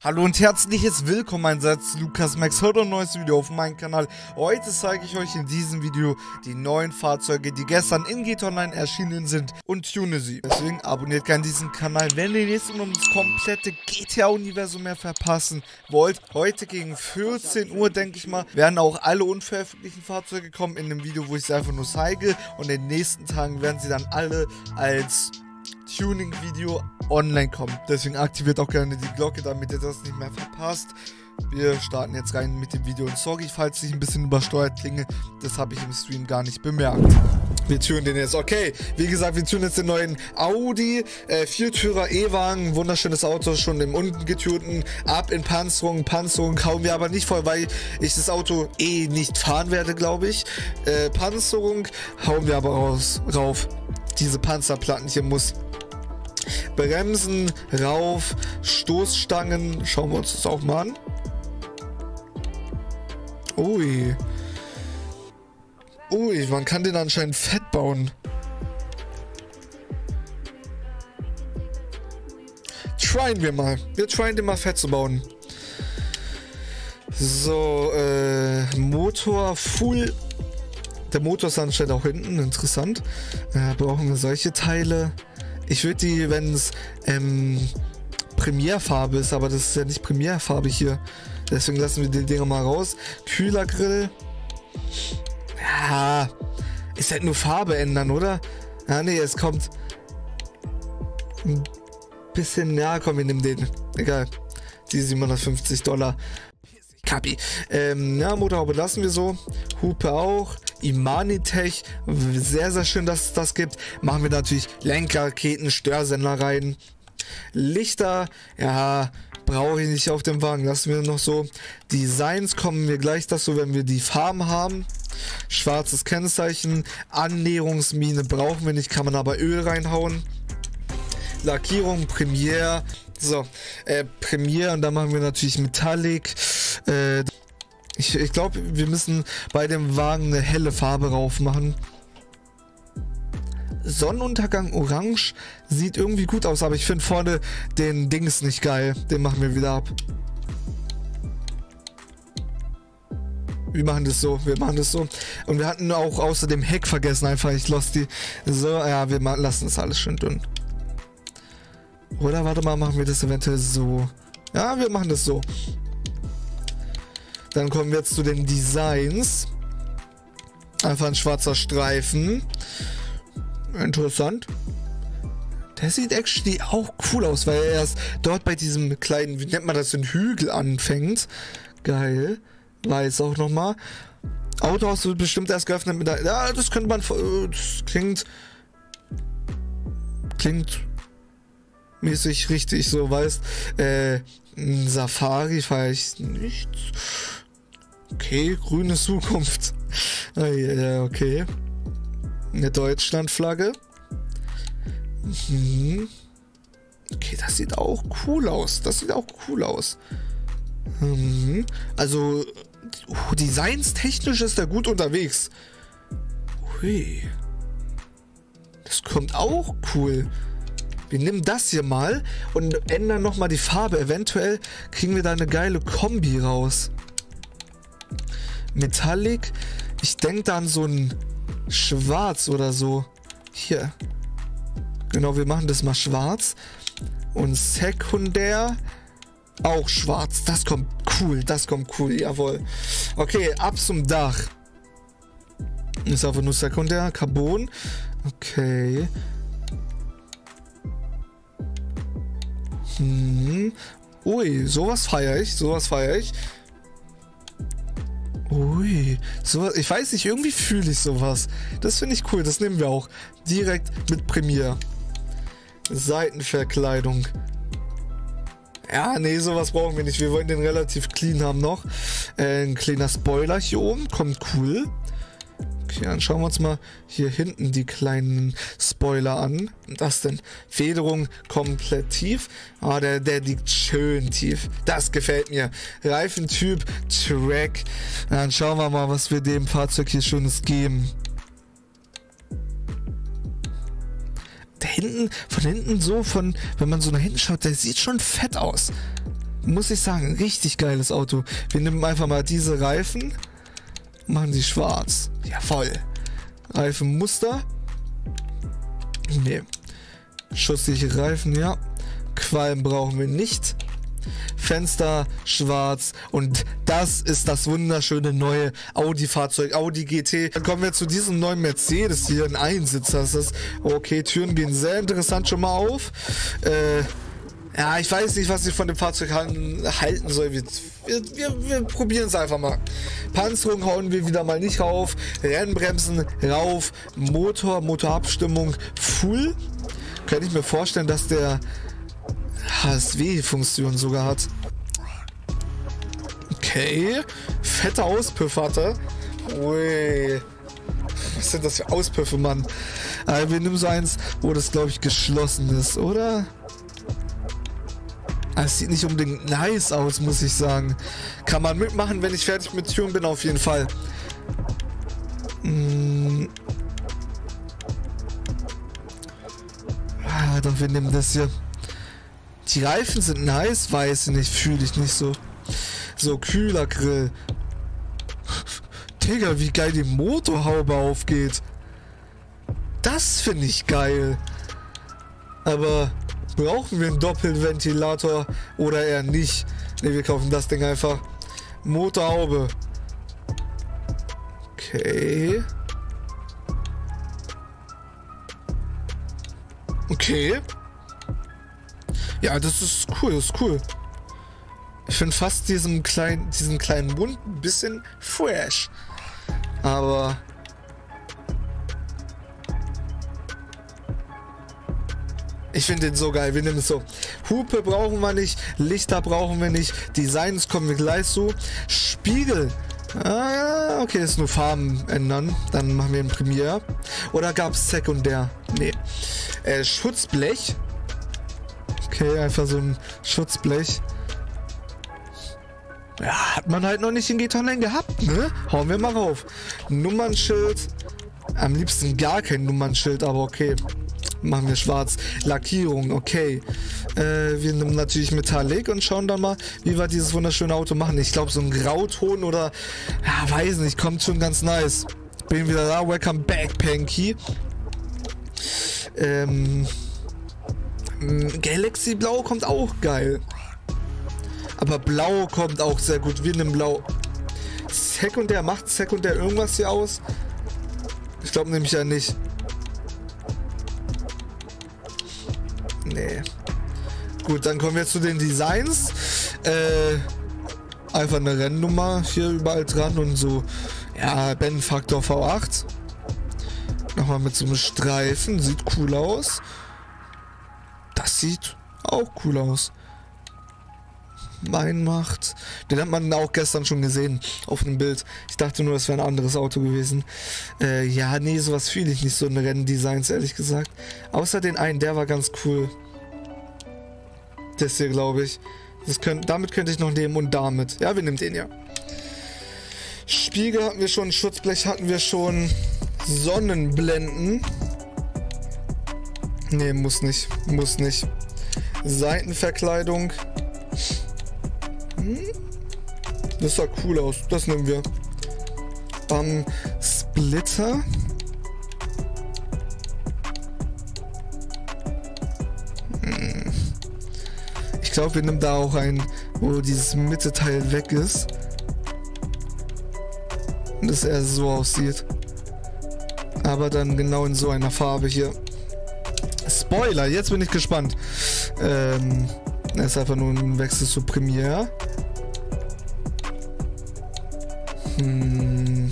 Hallo und herzliches Willkommen, mein Satz Lukas Max, heute ein neues Video auf meinem Kanal. Heute zeige ich euch in diesem Video die neuen Fahrzeuge, die gestern in GTA Online erschienen sind und tune sie. Deswegen abonniert gerne diesen Kanal, wenn ihr nächstes Mal das komplette GTA-Universum mehr verpassen wollt. Heute gegen 14 Uhr, denke ich mal, werden auch alle unveröffentlichten Fahrzeuge kommen in dem Video, wo ich sie einfach nur zeige. Und in den nächsten Tagen werden sie dann alle als Tuning-Video online kommen. Deswegen aktiviert auch gerne die Glocke, damit ihr das nicht mehr verpasst. Wir starten jetzt rein mit dem Video und sorry, falls ich ein bisschen übersteuert klinge, das habe ich im Stream gar nicht bemerkt. Wir tunen den jetzt. Okay, wie gesagt, wir tunen jetzt den neuen Audi äh, Viertürer E-Wagen. Wunderschönes Auto, schon im unten getunten. Ab in Panzerung. Panzerung hauen wir aber nicht voll, weil ich das Auto eh nicht fahren werde, glaube ich. Äh, Panzerung hauen wir aber raus, rauf. Diese Panzerplatten hier muss Bremsen rauf, Stoßstangen. Schauen wir uns das auch mal an. Ui. Ui, man kann den anscheinend fett bauen. Tryen wir mal. Wir tryen den mal fett zu bauen. So, äh, Motor full. Der Motor ist anscheinend auch hinten, interessant. Äh, brauchen wir solche Teile. Ich würde die, wenn es ähm, Premierfarbe ist, aber das ist ja nicht Premierfarbe hier. Deswegen lassen wir die Dinger mal raus. Kühlergrill. Ja, ist halt nur Farbe ändern, oder? Ja, nee, es kommt ein bisschen näher. Komm, wir nehmen den. Egal. Die 750 Dollar. Kapi. Ähm, ja, Motorhaube lassen wir so. Hupe auch. Imanitech, sehr, sehr schön, dass es das gibt. Machen wir natürlich Lenkraketen, Störsender rein. Lichter, ja, brauche ich nicht auf dem Wagen. Lassen wir noch so. Designs kommen wir gleich dazu, wenn wir die Farben haben. Schwarzes Kennzeichen. Annäherungsmine brauchen wir nicht, kann man aber Öl reinhauen. Lackierung, Premiere. So, äh, Premiere und dann machen wir natürlich Metallic. Äh, ich, ich glaube, wir müssen bei dem Wagen eine helle Farbe rauf machen. Sonnenuntergang orange sieht irgendwie gut aus, aber ich finde vorne den Dings nicht geil. Den machen wir wieder ab. Wir machen das so, wir machen das so. Und wir hatten auch außer dem Heck vergessen, einfach ich lost die. So, ja, wir lassen das alles schön dünn. Oder warte mal, machen wir das eventuell so. Ja, wir machen das so. Dann kommen wir jetzt zu den Designs. Einfach ein schwarzer Streifen. Interessant. Der sieht actually auch cool aus, weil er erst dort bei diesem kleinen, wie nennt man das, den Hügel anfängt. Geil. Weiß auch nochmal. Autohaus wird bestimmt erst geöffnet mit der. Ja, das könnte man. Das klingt. Klingt mäßig richtig so, weißt. Äh, Safari fahre ich nicht. Okay, grüne Zukunft. Ah, okay. Eine Deutschlandflagge. Mhm. Okay, das sieht auch cool aus. Das sieht auch cool aus. Mhm. Also, oh, designstechnisch ist er gut unterwegs. Hui. Das kommt auch cool. Wir nehmen das hier mal und ändern nochmal die Farbe. Eventuell kriegen wir da eine geile Kombi raus. Metallic. Ich denke da an so ein Schwarz oder so. Hier. Genau, wir machen das mal schwarz. Und sekundär auch schwarz. Das kommt cool. Das kommt cool. Jawohl. Okay, ab zum Dach. Ist einfach nur sekundär. Carbon. Okay. Hm. Ui, sowas feiere ich. Sowas feiere ich. Ui, so, ich weiß nicht, irgendwie fühle ich sowas. Das finde ich cool, das nehmen wir auch. Direkt mit Premiere. Seitenverkleidung. Ja, nee, sowas brauchen wir nicht. Wir wollen den relativ clean haben noch. Äh, ein kleiner Spoiler hier oben, kommt cool. Okay, dann schauen wir uns mal hier hinten die kleinen Spoiler an. Das denn? Federung komplett tief. Ah, der, der liegt schön tief. Das gefällt mir. Reifentyp, Track. Dann schauen wir mal, was wir dem Fahrzeug hier Schönes geben. Der hinten, von hinten so, von, wenn man so nach hinten schaut, der sieht schon fett aus. muss ich sagen, richtig geiles Auto. Wir nehmen einfach mal diese Reifen, machen sie schwarz. Ja, voll. Reifenmuster. Nee. Schusssichere Reifen, ja. Qualm brauchen wir nicht. Fenster schwarz und das ist das wunderschöne neue Audi-Fahrzeug, Audi GT. Dann kommen wir zu diesem neuen Mercedes hier, ein Einsitzer. Ist, okay, Türen gehen sehr interessant schon mal auf. Äh, ja, ich weiß nicht, was ich von dem Fahrzeug halten soll. Wir, wir, wir, probieren es einfach mal. Panzerung hauen wir wieder mal nicht rauf. Rennbremsen rauf. Motor, Motorabstimmung full. Könnte ich mir vorstellen, dass der HSW-Funktion sogar hat. Okay. Fette Auspüffe hat er. Ui. Was sind das für Auspüffe, Mann? Äh, wir nehmen so eins, wo das, glaube ich, geschlossen ist, oder? Ah, es sieht nicht unbedingt nice aus, muss ich sagen. Kann man mitmachen, wenn ich fertig mit Türen bin, auf jeden Fall. Hm. Ah, doch, wir nehmen das hier. Die Reifen sind nice, weiß ich nicht, fühle ich nicht so. So, kühler Grill. Digga, wie geil die Motorhaube aufgeht. Das finde ich geil. Aber Brauchen wir einen Doppelventilator oder eher nicht? Ne, wir kaufen das Ding einfach. Motorhaube. Okay. Okay. Ja, das ist cool, das ist cool. Ich finde fast diesen kleinen, diesen kleinen Mund ein bisschen fresh. Aber Ich finde den so geil. Wir nehmen es so. Hupe brauchen wir nicht, Lichter brauchen wir nicht, Designs kommen wir gleich zu. Spiegel. Ah, okay, ist nur Farben ändern. Dann machen wir in Premiere. Oder gab es Sekundär? Nee. Äh, Schutzblech. Okay, einfach so ein Schutzblech. Ja, hat man halt noch nicht in GTA Online gehabt, ne? Hauen wir mal rauf. Nummernschild. Am liebsten gar kein Nummernschild, aber okay. Machen wir schwarz. Lackierung, okay. Äh, wir nehmen natürlich Metallic und schauen dann mal, wie wir dieses wunderschöne Auto machen. Ich glaube, so ein Grauton oder, ja, weiß nicht, kommt schon ganz nice. Bin wieder da. Welcome back, Panky. Ähm, Galaxy Blau kommt auch geil. Aber Blau kommt auch sehr gut. Wir nehmen Blau. Sekundär, macht Sekundär irgendwas hier aus? Ich glaube nämlich ja nicht. Nee. Gut, dann kommen wir zu den Designs. Äh, einfach eine Rennnummer hier überall dran und so. Ja, Ben-Faktor V8. Nochmal mit so einem Streifen. Sieht cool aus. Das sieht auch cool aus. Mein macht. Den hat man auch gestern schon gesehen auf dem Bild. Ich dachte nur, es wäre ein anderes Auto gewesen. Äh, ja, nee, sowas fühle ich nicht, so eine Renndesigns, ehrlich gesagt. Außer den einen, der war ganz cool. Das hier, glaube ich. Das könnt, damit könnte ich noch nehmen und damit. Ja, wir nehmen den ja. Spiegel hatten wir schon, Schutzblech hatten wir schon. Sonnenblenden. Nee, muss nicht. Muss nicht. Seitenverkleidung. Hm? Das sah cool aus. Das nehmen wir. Ähm, Splitter. Hm. Ich glaube, wir nehmen da auch ein, wo dieses Mitteteil weg ist. Und dass er so aussieht. Aber dann genau in so einer Farbe hier. Spoiler, jetzt bin ich gespannt. Ähm, ist einfach nur ein Wechsel zu Premiere. Hm,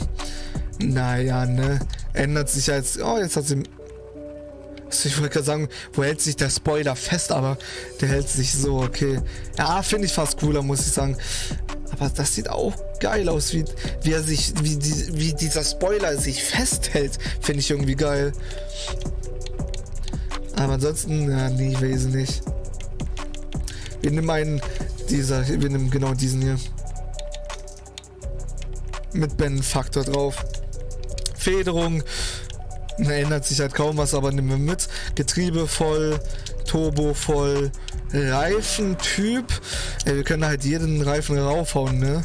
naja, ne? Ändert sich jetzt. Oh, jetzt hat sie. Ich wollte gerade sagen, wo hält sich der Spoiler fest, aber der hält sich so, okay. Ja, finde ich fast cooler, muss ich sagen. Aber das sieht auch geil aus, wie, wie er sich, wie, die, wie dieser Spoiler sich festhält, finde ich irgendwie geil. Aber ansonsten, ja, nie wesentlich. Wir nehmen einen dieser, wir nehmen genau diesen hier mit Ben-Faktor drauf. Federung, ändert sich halt kaum was, aber nehmen wir mit. Getriebe voll, Turbo voll, Reifentyp. Ey, wir können halt jeden Reifen raufhauen, ne?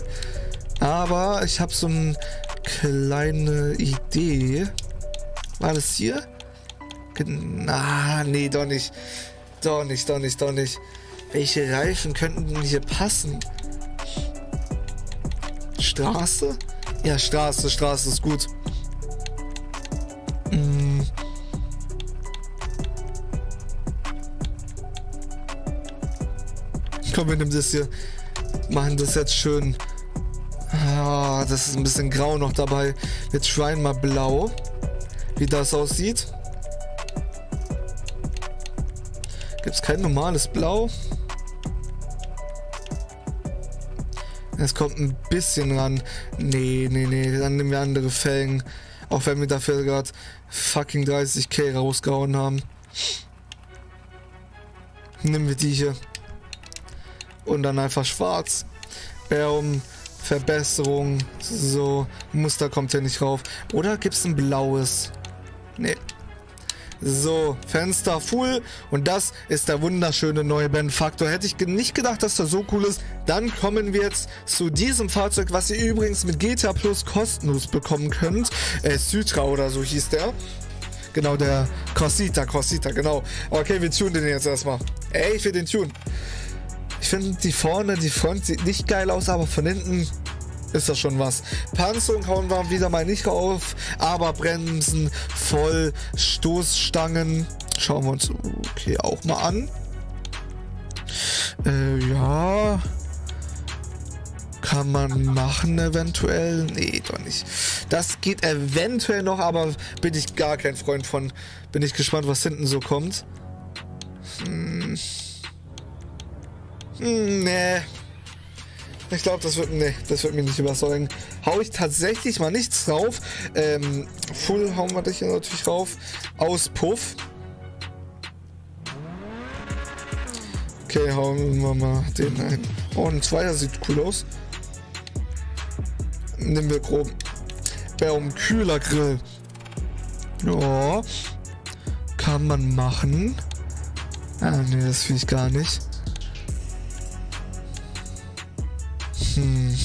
Aber ich habe so eine kleine Idee. War das hier? Na, nee, doch nicht. Doch nicht, doch nicht, doch nicht. Welche Reifen könnten denn hier passen? Straße? Ja, Straße, Straße ist gut. Hm. Komm, wir nehmen das hier. Machen das jetzt schön. Ah, das ist ein bisschen grau noch dabei. Jetzt schreien mal blau. Wie das aussieht. Gibt es kein normales Blau? Es kommt ein bisschen ran. Nee, nee, nee. Dann nehmen wir andere Felgen. Auch wenn wir dafür gerade fucking 30k rausgehauen haben. Nehmen wir die hier. Und dann einfach schwarz. Baum, Verbesserung. So, Muster kommt ja nicht rauf. Oder gibt es ein blaues? Nee, so, Fenster full und das ist der wunderschöne neue Benfaktor. Hätte ich nicht gedacht, dass das so cool ist. Dann kommen wir jetzt zu diesem Fahrzeug, was ihr übrigens mit GTA Plus kostenlos bekommen könnt. Äh, Sytra oder so hieß der. Genau, der Corsita, Corsita, genau. Okay, wir tunen den jetzt erstmal. Ey, ich will den tun. Ich finde die vorne, die Front sieht nicht geil aus, aber von hinten ist das schon was. Panzerung hauen wir wieder mal nicht auf, aber Bremsen voll, Stoßstangen schauen wir uns okay auch mal an. Äh, ja. Kann man machen eventuell? Nee, doch nicht. Das geht eventuell noch, aber bin ich gar kein Freund von. Bin ich gespannt, was hinten so kommt. Hm. Hm, nee, ich glaube, das wird, nee, das wird mich nicht überzeugen. Hau ich tatsächlich mal nichts drauf. Ähm, Full hauen wir dich hier natürlich drauf. Auspuff. Okay, hauen wir mal den ein. Oh, ein Zweier sieht cool aus. Nehmen wir grob. Baum Kühler Grill. Ja. Kann man machen. Ah, nee, das finde ich gar nicht. Hm.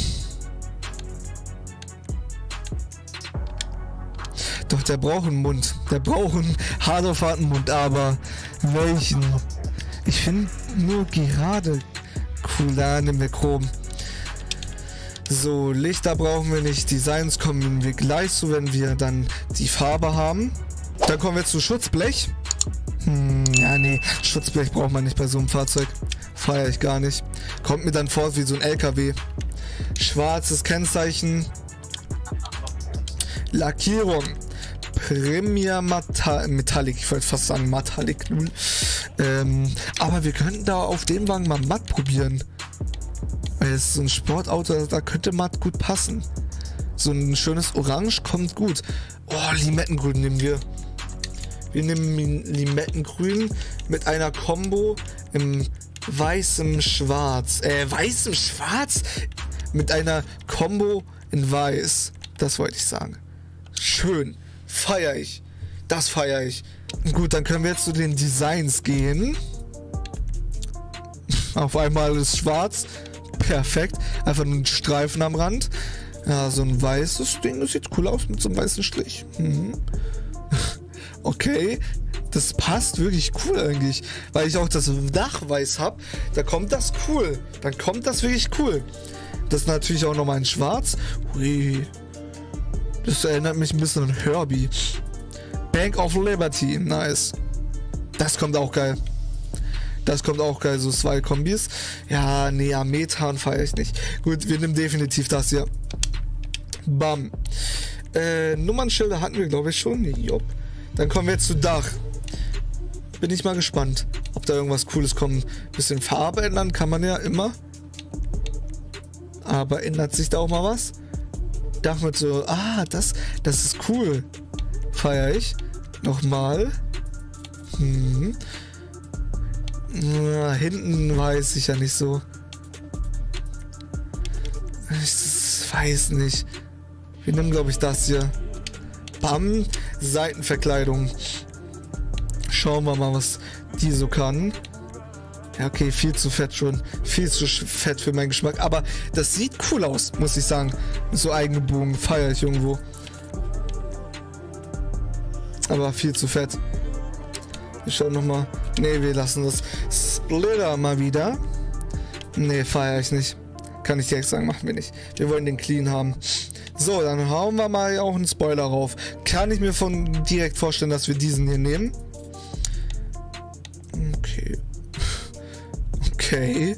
Doch, der braucht einen Mund. Der braucht einen harten Mund, aber welchen? Ich finde nur gerade nehmen wir Chrom. So, Lichter brauchen wir nicht. Designs kommen wir gleich zu, wenn wir dann die Farbe haben. Dann kommen wir zu Schutzblech. Hm, ja, nee, Schutzblech braucht man nicht bei so einem Fahrzeug. Feiere ich gar nicht. Kommt mir dann vor wie so ein LKW. Schwarzes Kennzeichen. Lackierung. Premier Metallic. Ich wollte fast sagen Metallic. Ähm, aber wir könnten da auf dem Wagen mal matt probieren. Es ist so ein Sportauto, da könnte matt gut passen. So ein schönes Orange kommt gut. Oh, Limettengrün nehmen wir. Wir nehmen Limettengrün mit einer Combo im weißem Schwarz. Äh, weißem Schwarz? Mit einer Combo in Weiß. Das wollte ich sagen. Schön. Feier ich. Das feiere ich. Gut, dann können wir jetzt zu den Designs gehen. Auf einmal ist schwarz. Perfekt. Einfach nur ein Streifen am Rand. Ja, so ein weißes Ding. Das sieht cool aus mit so einem weißen Strich. Mhm. Okay, das passt wirklich cool eigentlich. Weil ich auch das Dach weiß habe, da kommt das cool. Dann kommt das wirklich cool. Das ist natürlich auch nochmal in schwarz. Ui. Das erinnert mich ein bisschen an Herbie. Bank of Liberty, nice. Das kommt auch geil. Das kommt auch geil, so zwei Kombis. Ja, nee, ja, Methan feiere ich nicht. Gut, wir nehmen definitiv das hier. Bam. Äh, Nummernschilder hatten wir, glaube ich, schon. Jopp. Dann kommen wir jetzt zu Dach. Bin ich mal gespannt, ob da irgendwas Cooles kommt. Bisschen Farbe ändern kann man ja immer. Aber ändert sich da auch mal was? Dach mit so, ah, das, das ist cool. Feier ich. Nochmal. Hm. Na, hinten weiß ich ja nicht so. Ich weiß nicht. Wir nehmen, glaube ich, das hier. Bam. Seitenverkleidung. Schauen wir mal, was die so kann. Ja, okay, viel zu fett schon. Viel zu fett für meinen Geschmack. Aber das sieht cool aus, muss ich sagen. So eigene Bogen feiere ich irgendwo. Aber viel zu fett. Ich schau nochmal. Ne, wir lassen das Splitter mal wieder. Ne, feiere ich nicht. Kann ich direkt sagen, machen wir nicht. Wir wollen den clean haben. So, dann hauen wir mal auch einen Spoiler rauf. Kann ich mir von direkt vorstellen, dass wir diesen hier nehmen. Okay. Okay.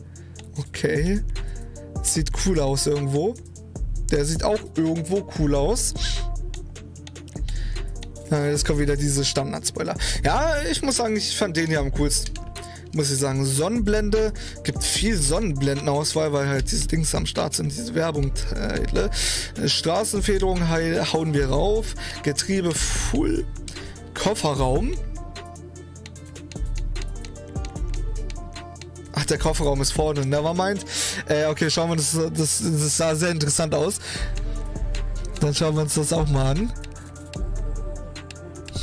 Okay. Sieht cool aus irgendwo. Der sieht auch irgendwo cool aus. Jetzt kommt wieder diese Standard-Spoiler. Ja, ich muss sagen, ich fand den hier am coolsten. Muss ich sagen, Sonnenblende. Gibt viel Sonnenblendenauswahl, weil halt diese Dings am Start sind, diese Werbungteile. Straßenfederung hauen wir rauf. Getriebe Full. Kofferraum. Ach, der Kofferraum ist vorne. Nevermind. Äh, okay, schauen wir uns das, das, das sah sehr interessant aus. Dann schauen wir uns das auch mal an.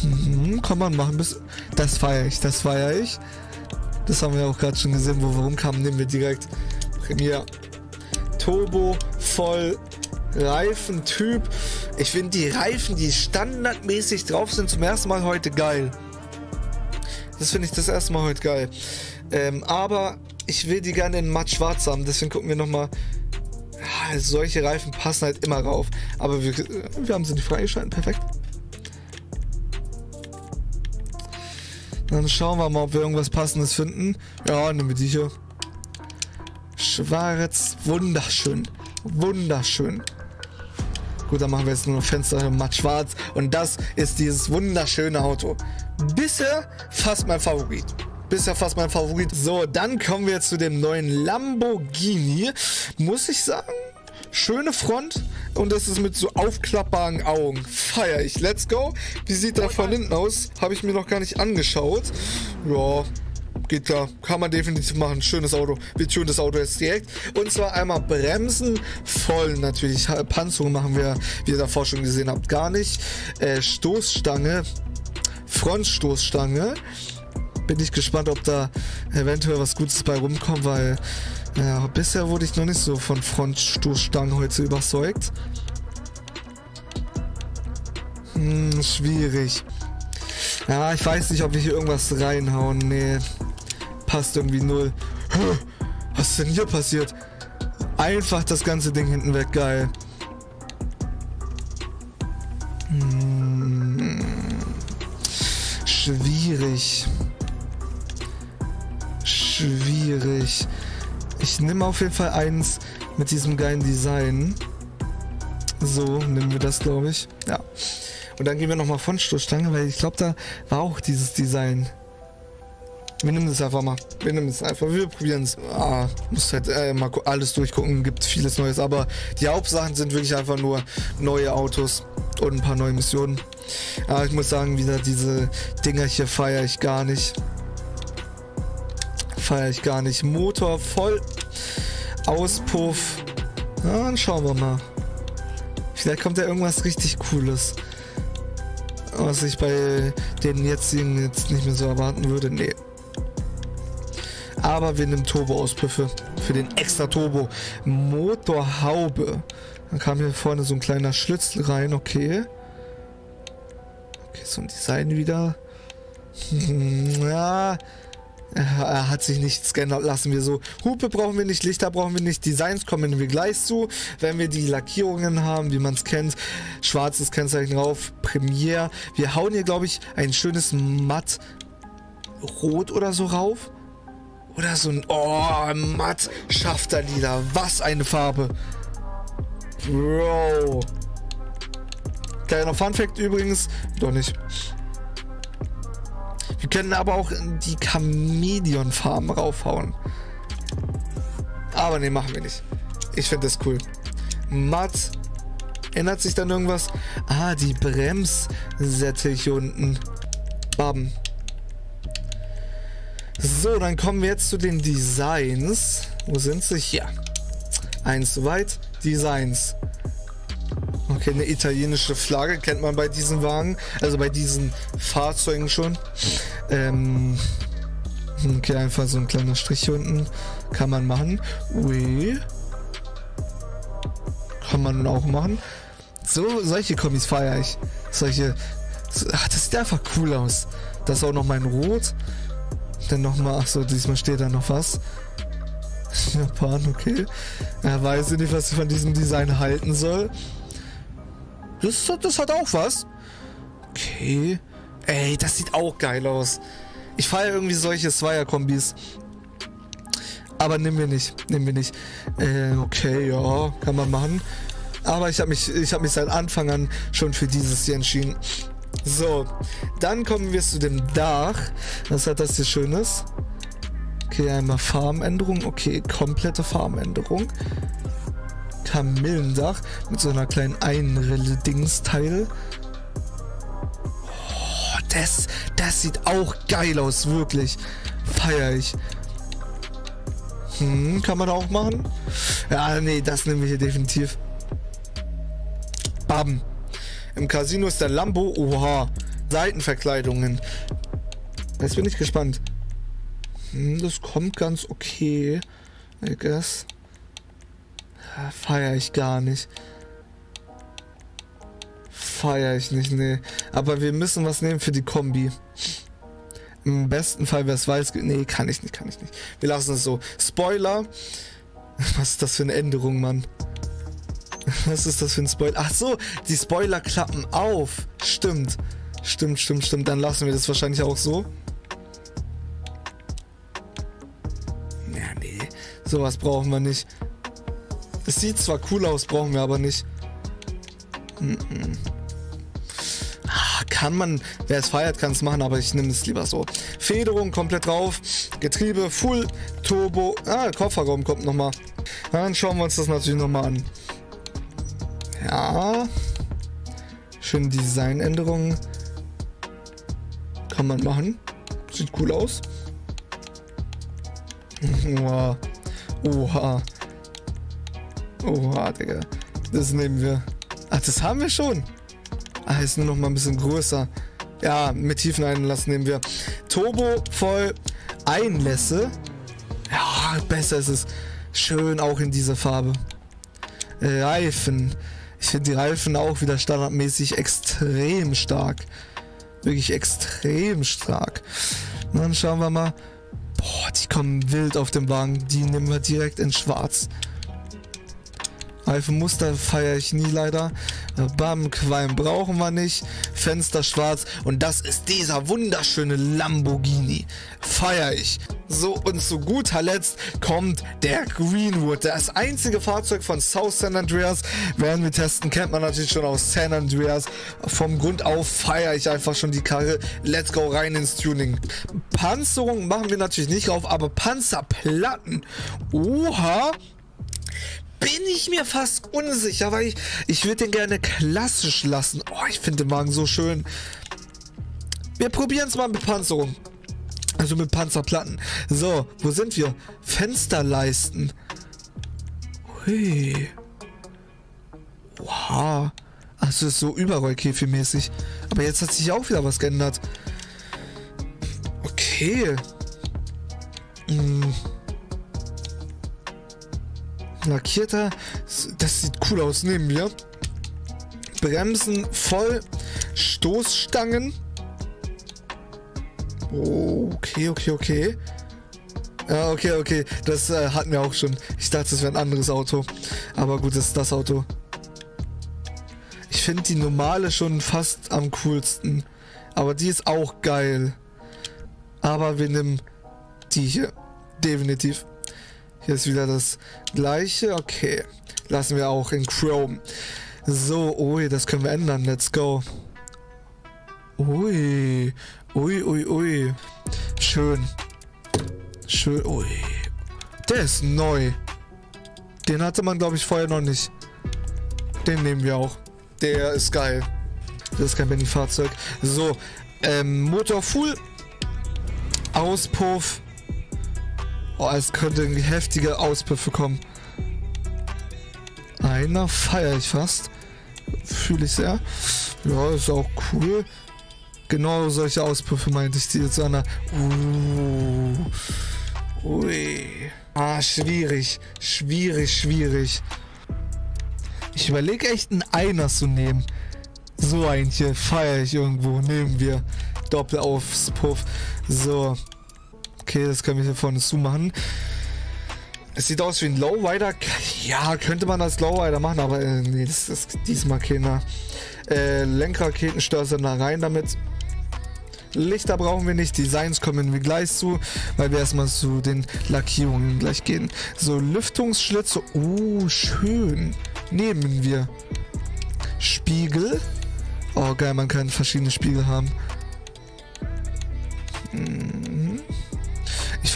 Mhm, kann man machen. Das feiere ich, das feiere ich. Das haben wir auch gerade schon gesehen, wo warum kam, nehmen wir direkt Premiere. Turbo, voll, Reifentyp. Ich finde die Reifen, die standardmäßig drauf sind, zum ersten Mal heute geil. Das finde ich das erste Mal heute geil. Ähm, aber ich will die gerne in matt schwarz haben, deswegen gucken wir nochmal. Solche Reifen passen halt immer rauf. Aber wir, wir haben sie nicht freigeschalten, perfekt. Dann schauen wir mal, ob wir irgendwas Passendes finden. Ja, nehmen wir die hier. Schwarz, wunderschön. Wunderschön. Gut, dann machen wir jetzt nur noch Fenster matt schwarz. Und das ist dieses wunderschöne Auto. Bisher fast mein Favorit. Bisher fast mein Favorit. So, dann kommen wir zu dem neuen Lamborghini. Muss ich sagen, schöne Front und das ist mit so aufklappbaren Augen. Feier ich. Let's go. Wie sieht der von hinten aus? Habe ich mir noch gar nicht angeschaut. Ja, geht klar. Kann man definitiv machen. Schönes Auto. Wir tun das Auto jetzt direkt. Und zwar einmal Bremsen voll natürlich. Panzerung machen wir, wie ihr davor schon gesehen habt, gar nicht. Äh, Stoßstange. Frontstoßstange. Bin ich gespannt, ob da eventuell was Gutes bei rumkommt, weil ja, bisher wurde ich noch nicht so von Frontstoßstangen heute überzeugt. Hm, schwierig. Ja, ich weiß nicht, ob wir hier irgendwas reinhauen. Nee, passt irgendwie null. Was ist denn hier passiert? Einfach das ganze Ding hinten weg, geil. Hm, schwierig. Schwierig. Ich nehme auf jeden Fall eins mit diesem geilen Design. So nehmen wir das, glaube ich. Ja. Und dann gehen wir nochmal von Stoßstange, weil ich glaube, da war auch dieses Design. Wir nehmen das einfach mal. Wir nehmen es einfach. Wir probieren es. Ah, muss halt äh, mal alles durchgucken. Gibt vieles Neues. Aber die Hauptsachen sind wirklich einfach nur neue Autos und ein paar neue Missionen. Aber ich muss sagen, wieder diese Dinger hier feiere ich gar nicht feiere ich gar nicht. Motor voll. Auspuff. Ja, dann schauen wir mal. Vielleicht kommt ja irgendwas richtig Cooles. Was ich bei den jetzigen jetzt nicht mehr so erwarten würde. Nee. Aber wir nehmen Turbo-Auspuffe. Für den extra Turbo. Motorhaube. Dann kam hier vorne so ein kleiner Schlitzel rein. Okay. Okay, so ein Design wieder. ja. Er hat sich nicht scannen lassen wir so. Hupe brauchen wir nicht, Lichter brauchen wir nicht, Designs kommen wir gleich zu. Wenn wir die Lackierungen haben, wie man es kennt, schwarzes Kennzeichen rauf, Premiere. Wir hauen hier, glaube ich, ein schönes matt rot oder so rauf. Oder so ein, oh, matt Schafterlila. Was eine Farbe. Bro. Kleiner Funfact übrigens, doch nicht. Wir können aber auch die Chameleon-Farben raufhauen. Aber ne, machen wir nicht. Ich finde das cool. Matt. Ändert sich dann irgendwas? Ah, die Bremssätze hier unten. Bam. So, dann kommen wir jetzt zu den Designs. Wo sind sie? Hier. Eins zu weit. Designs. Okay, eine italienische Flagge kennt man bei diesen Wagen, also bei diesen Fahrzeugen schon. Ähm, Okay, einfach so ein kleiner Strich hier unten. Kann man machen. Ui. Kann man auch machen. So, solche Kombis feiere ich. Solche. Ach, das sieht einfach cool aus. Das ist auch noch mein Rot. Dann nochmal, ach so, diesmal steht da noch was. Japan, okay. Er weiß nicht, was ich von diesem Design halten soll. Das, das hat auch was. Okay. Ey, das sieht auch geil aus. Ich feiere irgendwie solche Zweier-Kombis. Aber nehmen wir nicht. Nehmen wir nicht. Äh, okay, ja, kann man machen. Aber ich habe mich, hab mich seit Anfang an schon für dieses hier entschieden. So, dann kommen wir zu dem Dach. Was hat das hier Schönes? Okay, einmal Farbenänderung. Okay, komplette Farbenänderung. Kamillendach mit so einer kleinen Einrille-Dingsteil. Oh, das, das sieht auch geil aus, wirklich. Feier ich. Hm, kann man auch machen? Ja, nee, das nehmen wir hier definitiv. Bam. Im Casino ist der Lambo. Oha. Seitenverkleidungen. Jetzt bin ich gespannt. Hm, das kommt ganz okay. I guess. Feier ich gar nicht. Feier ich nicht, nee. Aber wir müssen was nehmen für die Kombi. Im besten Fall, wer es weiß, nee, kann ich nicht, kann ich nicht. Wir lassen es so. Spoiler. Was ist das für eine Änderung, Mann? Was ist das für ein Spoiler? Ach so, die Spoiler klappen auf. Stimmt. Stimmt, stimmt, stimmt. Dann lassen wir das wahrscheinlich auch so. Ja, nee. Sowas brauchen wir nicht. Es sieht zwar cool aus, brauchen wir aber nicht. Ah, kann man, wer es feiert, kann es machen, aber ich nehme es lieber so. Federung komplett drauf, Getriebe Full, Turbo, ah, Kofferraum kommt nochmal. Dann schauen wir uns das natürlich nochmal an. Ja. Schöne Designänderungen. Kann man machen. Sieht cool aus. Oha. Oha. Oha, Digga. Das nehmen wir. Ach, das haben wir schon. Ah, ist nur noch mal ein bisschen größer. Ja, mit tiefen Einlass nehmen wir. Turbo voll Einlässe. Ja, besser ist es. Schön auch in dieser Farbe. Reifen. Ich finde die Reifen auch wieder standardmäßig extrem stark. Wirklich extrem stark. Und dann schauen wir mal. Boah, die kommen wild auf dem Wagen. Die nehmen wir direkt in schwarz. Reifenmuster feiere ich nie leider. Bam, Qualm brauchen wir nicht. Fenster schwarz. Und das ist dieser wunderschöne Lamborghini. Feiere ich. So, und zu guter Letzt kommt der Greenwood. Das einzige Fahrzeug von South San Andreas. Werden wir testen, kennt man natürlich schon aus San Andreas. Vom Grund auf feiere ich einfach schon die Karre. Let's go rein ins Tuning. Panzerung machen wir natürlich nicht drauf, aber Panzerplatten. Oha bin ich mir fast unsicher, weil ich, ich würde den gerne klassisch lassen. Oh, ich finde den Wagen so schön. Wir probieren es mal mit Panzerung. Also mit Panzerplatten. So, wo sind wir? Fensterleisten. Hui. Wow. Also ist so Überrollkäfig-mäßig. Aber jetzt hat sich auch wieder was geändert. Okay. Hm lackierter. Das sieht cool aus. Nehmen wir. Bremsen voll. Stoßstangen. okay, okay, okay. Ja, okay, okay. Das äh, hatten wir auch schon. Ich dachte, das wäre ein anderes Auto. Aber gut, das ist das Auto. Ich finde die normale schon fast am coolsten. Aber die ist auch geil. Aber wir nehmen die hier. Definitiv. Hier ist wieder das gleiche. Okay. Lassen wir auch in Chrome. So, ui, das können wir ändern. Let's go. Ui. Ui, ui, ui. Schön. Schön. Ui. Der ist neu. Den hatte man, glaube ich, vorher noch nicht. Den nehmen wir auch. Der ist geil. Das ist kein Benny-Fahrzeug. So, ähm, Motor full. Auspuff. Oh, es könnte heftige Auspuffe kommen. Einer feiere ich fast. Fühle ich sehr. Ja, ist auch cool. Genau solche Auspuffe meinte ich, die jetzt an der... Uh, ui. Ah, schwierig. Schwierig, schwierig. Ich überlege echt, einen Einer zu nehmen. So ein hier feiere ich irgendwo. Nehmen wir. Doppel aufs Puff. So. Okay, das können wir hier vorne zumachen. Es sieht aus wie ein Lowrider. Ja, könnte man als Lowrider machen, aber äh, nee, das ist diesmal keiner. Äh, Lenkraketensteuersender rein damit. Lichter brauchen wir nicht, Designs kommen wir gleich zu, weil wir erstmal zu den Lackierungen gleich gehen. So, Lüftungsschlitze, oh, schön. Nehmen wir. Spiegel. Oh, geil, man kann verschiedene Spiegel haben. Mhm.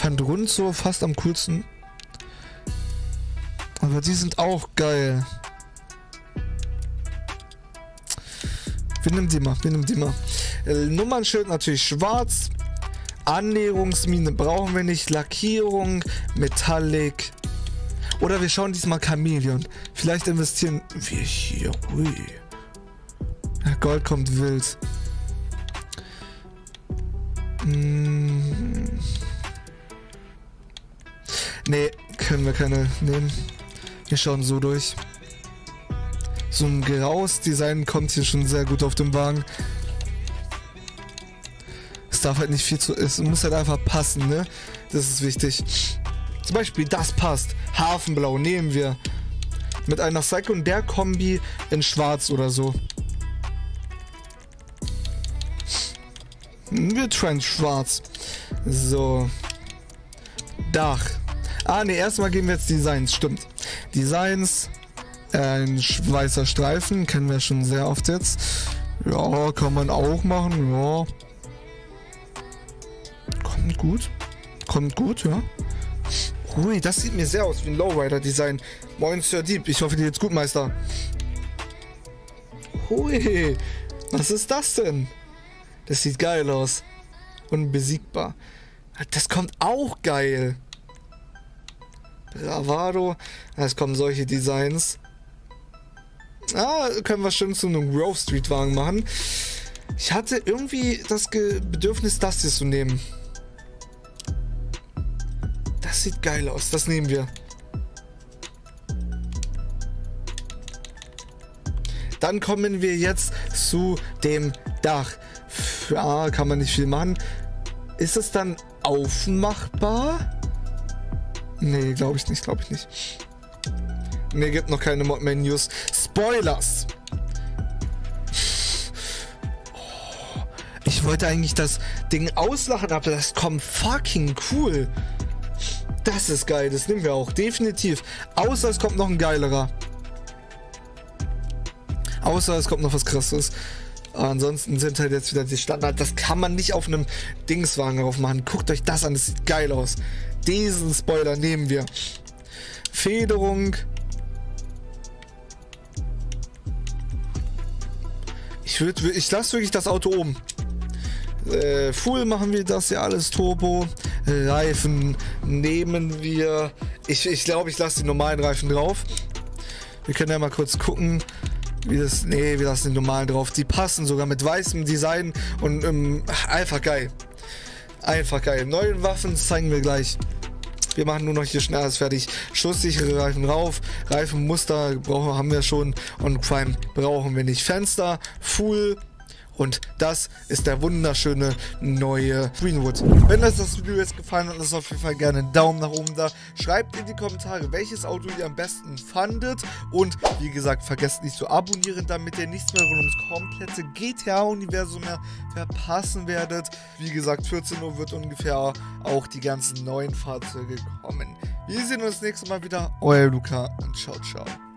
Fand rund so fast am coolsten. Aber die sind auch geil. Wir nehmen die mal, wir nehmen die mal. Äh, Nummernschild natürlich schwarz. Annäherungsmine brauchen wir nicht. Lackierung, Metallic. Oder wir schauen diesmal Chameleon. Vielleicht investieren wir hier. Ui. Gold kommt wild. Hm. Nee, können wir keine nehmen. Wir schauen so durch. So ein graues Design kommt hier schon sehr gut auf dem Wagen. Es darf halt nicht viel zu. Es muss halt einfach passen, ne? Das ist wichtig. Zum Beispiel, das passt. Hafenblau nehmen wir. Mit einer Sekundärkombi in Schwarz oder so. Wir trying schwarz. So. Dach. Ah, ne, erstmal geben wir jetzt Designs. Stimmt. Designs. Ein weißer Streifen. Kennen wir schon sehr oft jetzt. Ja, kann man auch machen. Ja. Kommt gut. Kommt gut, ja. Hui, das sieht mir sehr aus wie ein Lowrider-Design. Moin, Sir Deep. Ich hoffe, dir geht's gut, Meister. Hui, was ist das denn? Das sieht geil aus. Unbesiegbar. Das kommt auch geil. Bravado. Es kommen solche Designs. Ah, können wir schön zu einem Grove Street Wagen machen. Ich hatte irgendwie das Bedürfnis, das hier zu nehmen. Das sieht geil aus. Das nehmen wir. Dann kommen wir jetzt zu dem Dach. Ja, kann man nicht viel machen. Ist es dann aufmachbar? Nee, glaube ich nicht, glaube ich nicht. Mir gibt noch keine Mod-Menus. Spoilers! Ich wollte eigentlich das Ding auslachen, aber das kommt fucking cool. Das ist geil, das nehmen wir auch, definitiv. Außer es kommt noch ein geilerer. Außer es kommt noch was krasses. Ansonsten sind halt jetzt wieder die Standard. Das kann man nicht auf einem Dingswagen drauf machen. Guckt euch das an, das sieht geil aus. Diesen Spoiler nehmen wir. Federung. Ich würde, ich lasse wirklich das Auto oben. Äh, Full machen wir das ja alles Turbo. Reifen nehmen wir. Ich glaube, ich, glaub, ich lasse die normalen Reifen drauf. Wir können ja mal kurz gucken. Wie das, nee, wir lassen die normalen drauf. Die passen sogar mit weißem Design und ähm, einfach geil. Einfach geil. Neue Waffen zeigen wir gleich. Wir machen nur noch hier schnell alles fertig. Schusssichere Reifen rauf. Reifenmuster brauchen, haben wir schon. Und Prime brauchen wir nicht. Fenster, Full, und das ist der wunderschöne neue Greenwood. Wenn euch das Video jetzt gefallen hat, lasst auf jeden Fall gerne einen Daumen nach oben da. Schreibt in die Kommentare, welches Auto ihr am besten fandet. Und wie gesagt, vergesst nicht zu abonnieren, damit ihr nichts mehr rund ums komplette GTA-Universum mehr verpassen werdet. Wie gesagt, 14 Uhr wird ungefähr auch die ganzen neuen Fahrzeuge kommen. Wir sehen uns nächstes Mal wieder. Euer Luca und ciao, ciao.